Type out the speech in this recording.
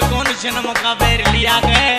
कौन जन्म का बैर लिया गए।